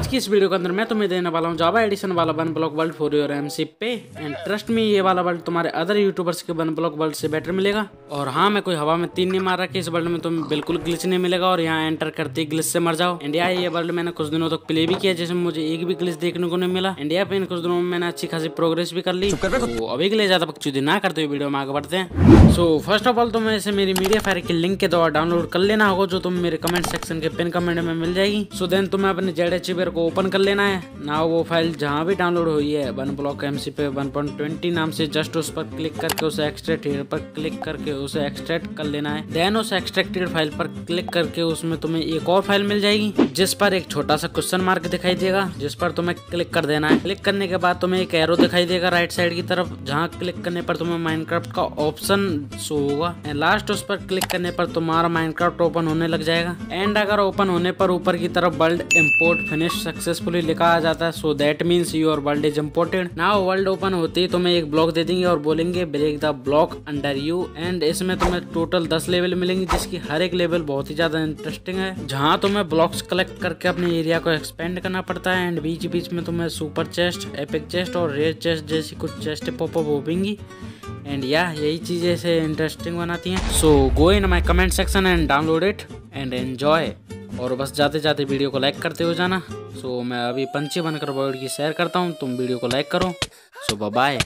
आज की इस वीडियो के अंदर मैं तुम्हें देने वाला हूँ जावा एडिशन वाला one block world for your MC PE and trust me ये वाला वर्ल्ड तुम्हारे अदर यूट्यूबर्स के वन ब्लॉक वर्ल्ड से बेटर मिलेगा। और हाँ मैं कोई हवा में तीन नहीं मार रहा कि इस वर्ल्ड में तुम्हें बिल्कुल ग्लिच नहीं मिलेगा और यहाँ एंटर करते ग्लिच से मर जाओ। इंडिया ये वर्ल्ड मैंने कुछ दिनों तक प्ले भी किया जिसमें मुझे एक भी ग्लिच देखने को नहीं मिला। इंडिया पे इन कुछ दिनों में मैंने अच्छी खासी प्रोग्रेस भी कर ली। तो अभी के लिए ज़्यादा बकचोदी ना करते हुए वीडियो में आगे बढ़ते हैं। सो फ़र्स्ट ऑफ़ ऑल तुम्हें इसे मेरी मीडिया फायर की लिंक के द्वारा डाउनलोड कर लेना होगा जो तुम मेरे कमेंट सेक्शन के पिन कमेंट में मिल जाएगी। सो देन तुम्हें अपने जेड एच को ओपन कर लेना है। ना वो फ़ाइल जहाँ भी डाउनलोड हुई है, one block M PE one point twenty नाम से, जस्ट उस पर क्लिक करके उसे एक्सट्रैक्ट पर क्लिक करके उसे एक्सट्रैक्ट कर लेना है। देन उस एक्सट्रैक्टेड फ़ाइल पर क्लिक करके उसमें तुम्हें एक और फ़ाइल मिल जाएगी, जिस पर एक छोटा सा क्वेश्चन मार्क दिखाई देगा, जिस पर तुम्हें क्लिक कर देना है। क्लिक करने के बाद तुम्हें एक एरो दिखाई देगा राइट साइड की तरफ़, जहाँ क्लिक करने पर तुम्हें माइनक्राफ्ट का ऑप्शन शो होगा। एंड लास्ट उस पर क्लिक करने पर तुम्हारा माइनक्राफ्ट ओपन होने लग जाएगा। एंड अगर ओपन होने पर ऊपर की तरफ़ वर्ल्ड इम्पोर्ट फिनिश सक्सेसफुली लिखा आ जाता है। So that means your world is important ना वर्ल्ड ओपन होती है तुम्हें एक ब्लॉक दे देंगे और बोलेंगे break the block under you and इसमें तुम्हें टोटल दस लेवल मिलेंगे, जिसकी हर एक लेवल बहुत ही ज़्यादा इंटरेस्टिंग है। जहाँ तुम्हें ब्लॉक्स कलेक्ट करके अपने एरिया को एक्सपेंड करना पड़ता है एंड बीच बीच में तुम्हें सुपर चेस्ट एपिक चेस्ट और रेयर चेस्ट जैसी कुछ चेस्ट पॉपअप होंगी। एंड या यही चीज़ें इसे इंटरेस्टिंग बनाती हैं। So go in my comment section and download it and enjoy और बस जाते जाते वीडियो को लाइक करते हो जाना। सो मैं अभी पंची बनकर वर्ड की शेयर करता हूँ। तुम वीडियो को लाइक करो। सो बाय